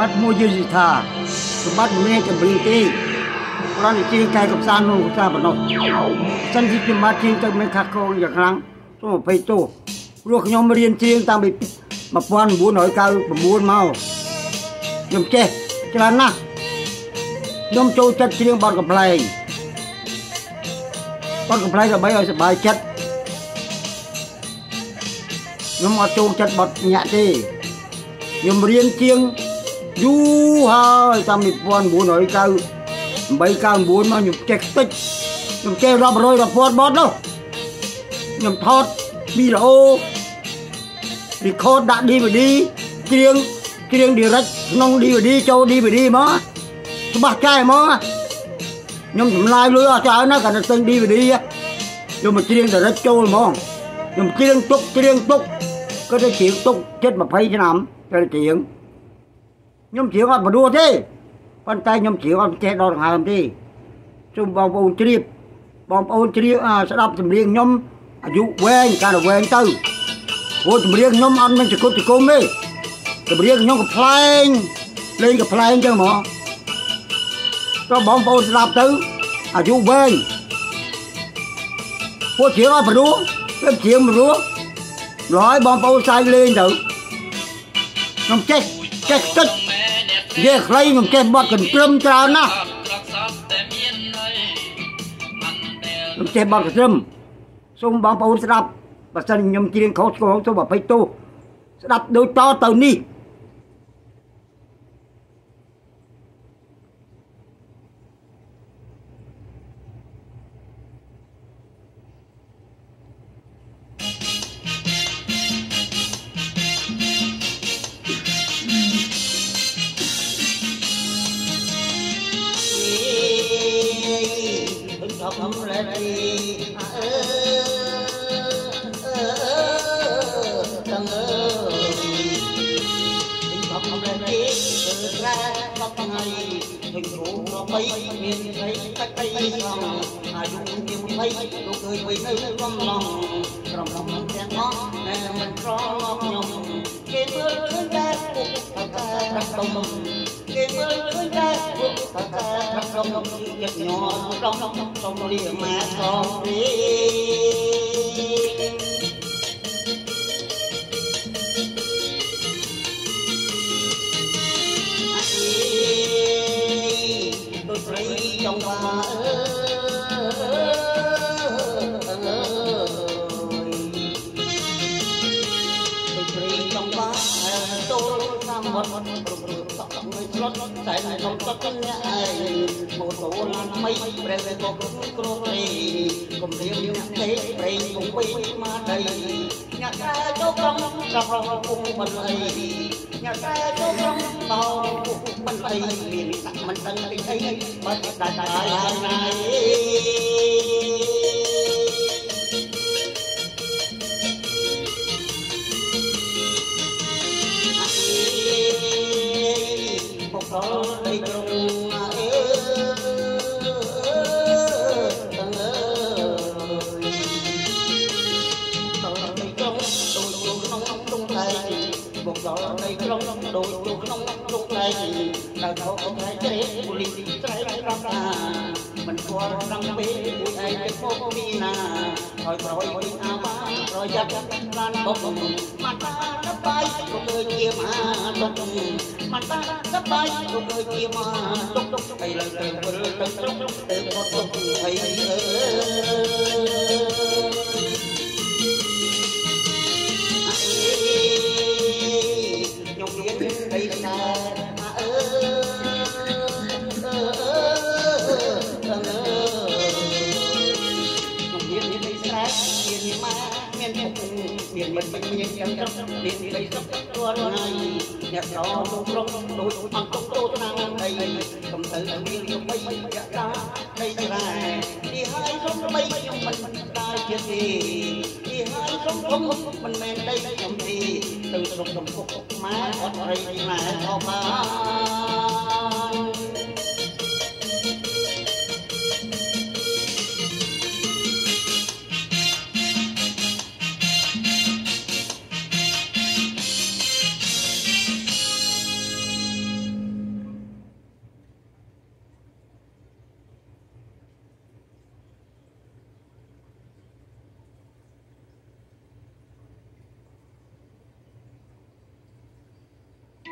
បត្តិមួយយើងនិយាយថាសម្បត្តិមិនមានចម្រៀងទេគ្រាន់តែជាងកាយកំសាន្តនោះកំសាន្តប៉ុណ្ណោះសិនជាសម្បត្តិជាងទៅមានខាត់ខងយ៉ាងខ្លាំងសូមអភ័យទោសព្រោះខ្ញុំរៀនច្រៀងតាំងពី1999មកខ្ញុំចេះច្រើនណាស់ខ្ញុំចូលចិត្តច្រៀងបទកំ pl ែងបទកំ pl ែងដើម្បីឲ្យសប្បាយចិត្តខ្ញុំអត់ចូលចិត្តបទញាក់ទេខ្ញុំរៀនជាង យូរហើយតាំងពី1998 99មកខ្ញុំចេះខ្ទេចខ្ញុំចេះរាប់រយរាប់ពាន់បទនោះខ្ញុំថតវីដេអូ record ដាក់ DVD ច្រៀងច្រៀង direct ក្នុង DVD ចូល DVD មកច្បាស់ចែមកខ្ញុំចម្លើយលុយអស់ច្រើនណាស់គាត់ទៅទិញ DVD ខ្ញុំមកច្រៀង direct ចូលហ្មងខ្ញុំច្រៀងទុកច្រៀងទុកគាត់ទៅច្រៀងទុកចិត្ត20ឆ្នាំទៅច្រៀង ខ្ញុំច្រៀងអត់បដួទេប៉ុន្តែខ្ញុំច្រៀងអត់ចេះដល់ដង្ហើមទេសូមបងប្អូនជ្រាបបងប្អូនជ្រាបស្ដាប់ចម្រៀងខ្ញុំអាយុវែងកាន់តែវែងទៅព្រោះចម្រៀងខ្ញុំអត់មានចគុតចគុំទេចម្រៀងខ្ញុំកំ pl ែងលេងកំ pl ែងចឹងហ្មងក៏បងប្អូនស្ដាប់ទៅអាយុវែងពួកច្រៀងអត់ព្រោះវាច្រៀងព្រោះឡើយបងប្អូនសាយលេងទៅខ្ញុំចេះចេះទឹក និយាយខ្លីខ្ញុំចេះបត់កន្ទ្រឹមច្រើនណាស់ខ្ញុំចេះបត់កន្ទ្រឹមសូមបងប្អូនស្ដាប់បើសិនខ្ញុំច្រៀងខុសឆ្គងសូមអភ័យទោសស្ដាប់ដូចតទៅនេះ បីមានស្រីកាច់បីស្រងអាយុជា20លោកឃើញបីនៅកំឡងក្រុមក្រុមទាំងអស់តែមិនប្រឡប់ខ្ញុំគេមើលឃើញតែពុកតាតាប្រាក់តុំគេមើលឃើញតែពុកតាតាប្រាក់តុំយកញ័រក្រុមសុំលីម៉ាសងរី ក្នុងទឹកអ្នកឯងម៉ូតូឡានថ្មីព្រះក៏គ្រោះរីកុំរៀបអ្នកទេប្រេងគង់បីមកដីអ្នកតែចូលក្រុងប្រប្រពុំមិនអីអ្នកតែចូលក្រុងបោមិនអីមានស័កមិនដឹងពីអីបើតែតែណា ដល់ខោខែជ្រេពូលីស្រែកប្រកាមិនស្គាល់ត្រង់ពេលមួយឯងទៅពុកពីណាហើយប្រយពីអាបាប្រយ័ត្នឡានបុកមកតាសបាយក៏ឃើញជាមហាទុកមកតាសបាយក៏ឃើញជាមហាទុកទុកឥឡូវទៅវិលទៅត្រង់ទៅផុតទុកហើយអើ ស្រែទីហើយសុំបីខ្ញុំមិនដាល់ជាទីទីហើយសុំគុំមិនមែនដីខ្ញុំទីទៅស្រុកកំពុកម៉ែអត់រីម៉ែអបបាន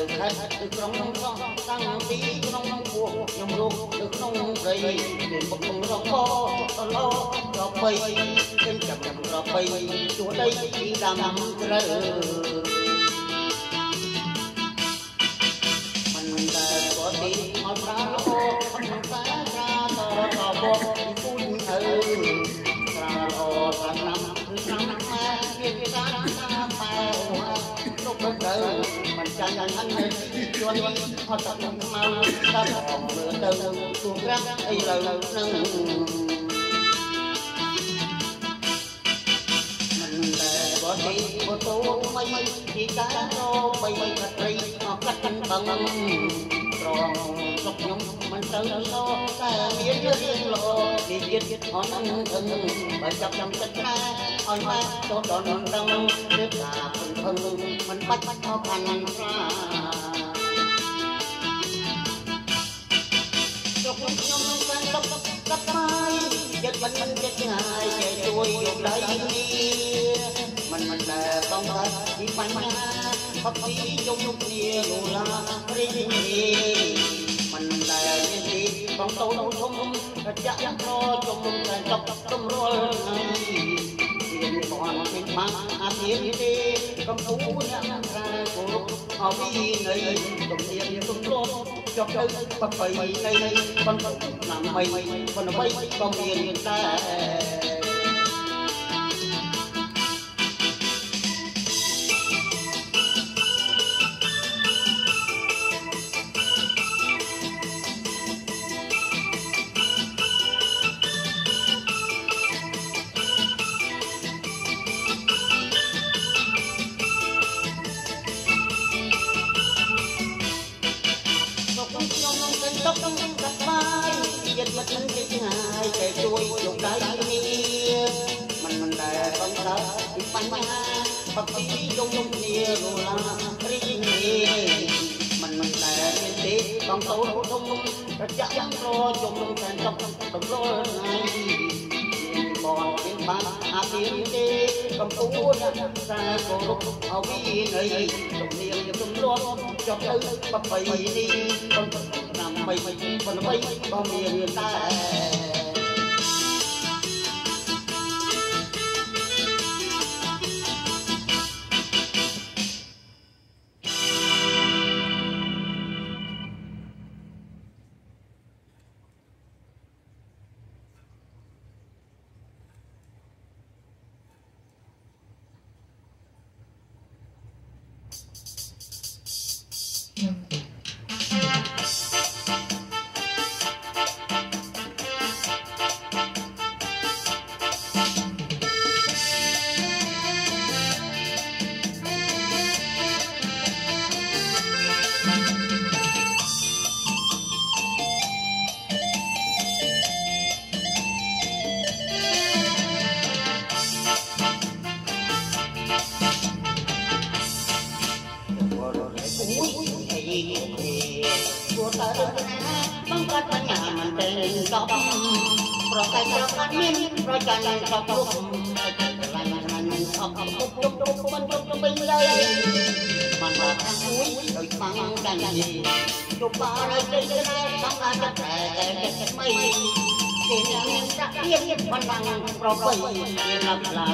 តែទៅខេត្តទៅក្រុងសោះតាំងពីក្នុងពួកខ្ញុំរស់ទៅក្នុងព្រៃមានមុខក្នុងរកកតឡោដល់បីខ្ញុំចាំចាំរកបីជួដីពីដាំជ្រៅទី មិនចាញ់អញជួនអត់ទឹកមកតាមមើលទៅទូក្រាំងអីលើនឹងបទីបតោមិនទីការរបីកត្រីមកកាត់បង្ត្រង់ស្រុកខ្ញុំមិនទៅឡោតែមានរឿងលោនិយាយអនអឹងបើចាប់ចាំចិត្តណាអនមកទៅដល់នំដឹងឬថា ពឹងពឹងមិនបាច់មកកាន់ស្រាស្រុកខ្ញុំបានលុបកាត់បាយចិត្តមិនមិនចិត្តងាយចេះជួយយកដៃនេះមិនមិនដែលបងកើតពីបញ្ហាផឹកពីជុំគ្នាលូឡារីងរីមិនដែលមានទីបងតូនធំចាក់ប្រជុំតែចប់ទំរល់ថ្ងៃ មានបងមានបាក់អាធិទេកំពូអ្នកក្រៅគោរពអវិន័យទំនៀមទំលាប់ចប់ទៅបបៃនៃបងតាមបីបងបីក៏មានដែរ ទេបងតូនធំប្រចាក់យ៉ាងរយំតែចប់ដំរល់ថ្ងៃបងមានបានអាពីទេកំពូលអ្នកសាគោរពអវិន័យទំនៀមទំលាប់ចប់ទៅបបៃនេះបងបីប៉ុន្តែ ក៏មានដែរសពប្រកែកប្រកាត់មានប្រចាំសពពុកខ្លាញ់ខ្លាញ់អបពុកពុកពុកមិនពុកពេញឡើយបានថាអួយដោយបាំងដាំងយីជប់បារទៅទៅសំអាតតែតែថ្មីគេញ៉ាំប្រាក់ទៀតបានបាំងប្របីមានលក្ខណៈ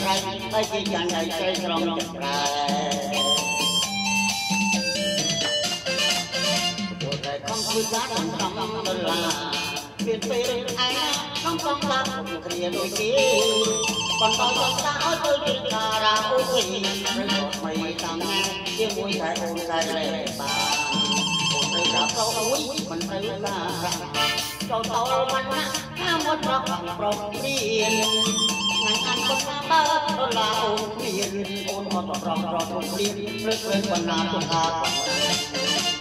ត្រៃហើយជាយ៉ាងដៃត្រៃត្រង់ចិត្តត្រៃ វើការសំសំដុល្លារមានពេលឯណាក្នុងកំឡាប់គ្នាដូចគេបន្តចង់តាឲ្យទៅជាតារាអូវិញឬក៏ថ្មីតាមណាជាមួយតែអូនតែលែបានអូនត្រូវការប្រុសអួយមិនត្រូវការប្រាក់ចូលតលមិនណាតាមវត្តប្រកប្រុសព្រៀនថ្ងៃអានពុតណាបើដុល្លារអូនមានអូនអត់ប្រងប្រងព្រៀនព្រឹកព្រឹកបណ្ណាទុកអា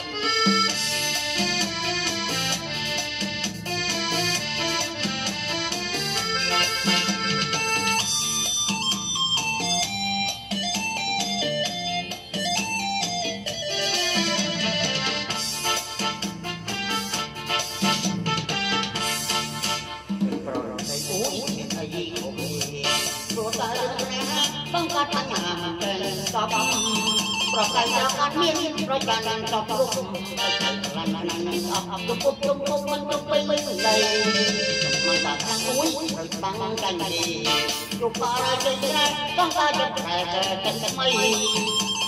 សិលណាបង្កើតបញ្ហាមិនពេញសពប្រកែកដល់អត់មានប្រយ័ត្នដល់គ្រប់គ្រប់ឡានឡានអបអបគ្រប់គ្រប់គ្រប់មិនគ្រប់ពេញមិនដីមិនបាក់ខាងមួយត្រូវបាំងកាញ់ទីជប់បារចិត្តក្រែបង្កើតចិត្តក្រែចិត្តថ្មី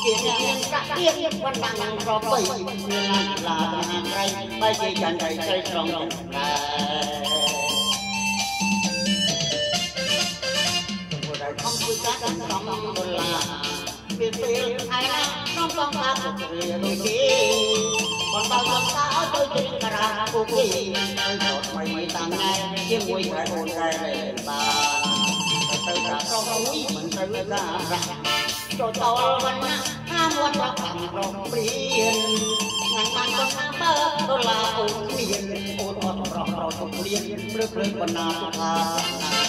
ជាអ្នកមានប្រាក់ទៀតបណ្ដាំងប្របីមានឡានឡានហាងក្រៃបែជាចាន់ក្រៃក្រៃត្រង់ត្រង់ណា ធ្វើការដល់សំដុល្លារពេលពេលថ្ងៃណាក្នុងកងការពុករៀនដូចគេ còn bao giờ ta ở tôi trên cà ra cô kỳ tôi cho mày mày tam ngày ជាមួយហើយអូនតែបានទៅតាប្រមួយមិនត្រូវតារះចូលតលវណ្ណៈហាមួនដល់ខាងរងព្រៀនងាញ់បានក៏ថាបើដុល្លារអូនមានអូនអត់ប្រោះប្រោទៅព្រៀនព្រឹកព្រឹកបណ្ណាសុខា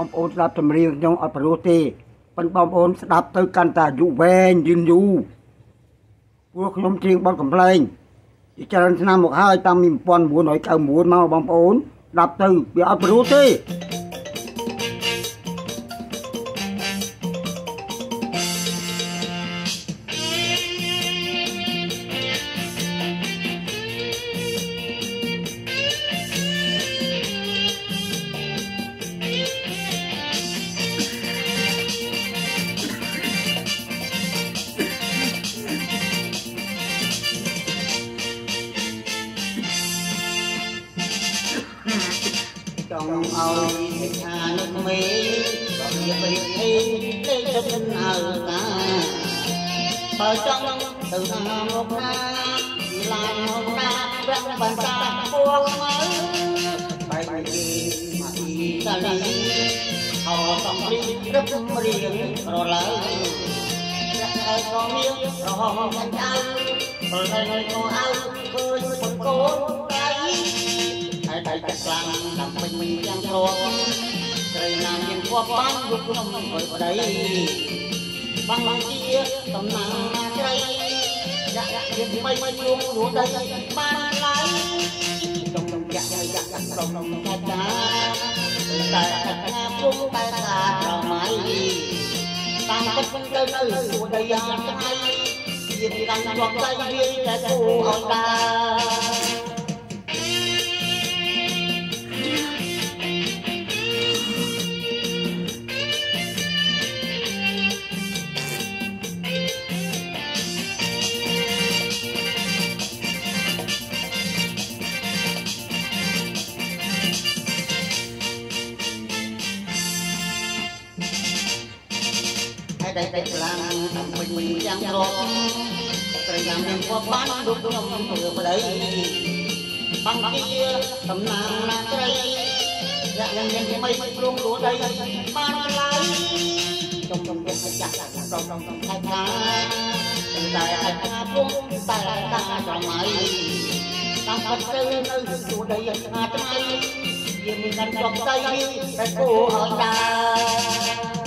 បងប្អូនស្ដាប់ចម្រៀងខ្ញុំអត់ព្រោះទេប៉ុន្តែបងប្អូនស្ដាប់ទៅកាន់តែអាយុវែងយឺនយូរព្រោះខ្ញុំច្រៀងបទកំ pl ែងជាច្រើនឆ្នាំមកហើយតាំងពី1999មកបងប្អូនស្ដាប់ទៅវាអត់ព្រោះទេ ឲ្យគេថានឹកមេក៏វាបីទេលេខទឹកអើតាបើចង់ទៅណាមកណាឡានមកណាប្រាក់បានតាពួងមកបែកពីមកទីតាលីអោតំរីរឹបរៀងរឡើយចាក់ឲ្យក៏មានរហមមិនដៅបើឲ្យក៏អើឃើញបុនកូនដៃ ហើយដៃកាក់ខ្លាំងដើម្បីមិនយ៉ាងព្រមត្រីណាមានគួបបានរូបខ្ញុំឲ្យប្តីបងឡងជាតំណាងណាត្រីយ៉ាក់ជាថ្មីមិនលួងលួដីបានឡើយចង់នឹងយ៉ាក់យ៉ាក់យ៉ាក់ក្រុមកាចាតែថាពុំតែថាប្រមៃតាមពិតមិនទៅនៅសួរដីយ៉ាងថ្ងៃជារាំងជាប់ដៃវាតែគូឲ្យដាហើ តែតែខ្លាំងដើម្បីមិនយ៉ាងរកត្រូវយ៉ាងមានគួបបានរូបខ្ញុំធ្វើប្តីបងជាតំណាងណាត្រីយ៉ាងមានថ្មីព្រមលួដីបានឡើយចុំចុំចាស់ចាស់ក្រុមក្រុមខែខាតែអាចថាពុំតែតាចំអីតាមបាត់ទៅនៅសួរដីអាថ្មីយើងមានកាន់ជាប់ដៃតែគូឲ្យដែរ